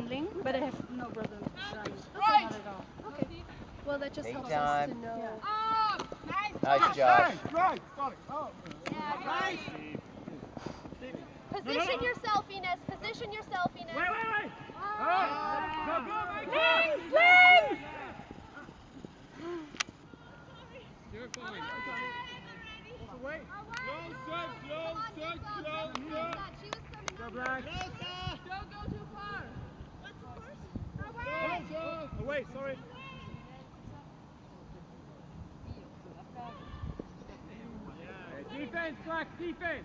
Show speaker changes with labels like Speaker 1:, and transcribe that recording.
Speaker 1: handling, but I have no problem running.
Speaker 2: Right.
Speaker 1: Not at all.
Speaker 3: Okay. Well, that just
Speaker 4: Take
Speaker 3: helps
Speaker 4: time.
Speaker 3: us to know.
Speaker 1: Yeah.
Speaker 2: Up. Oh, nice.
Speaker 4: Nice, Josh.
Speaker 5: Right, got it. Oh.
Speaker 2: Yeah, nice.
Speaker 3: Position yourself, Ines. Position yourself, Ines.
Speaker 5: Wait, wait, wait. All right. Go, go, Michael.
Speaker 2: Sling, sling.
Speaker 5: You're fine. Wait. Closer, closer, closer. Go, Black.
Speaker 2: Don't go too far.
Speaker 5: Closer. Away, sorry. Yeah, Defense, Black, defense.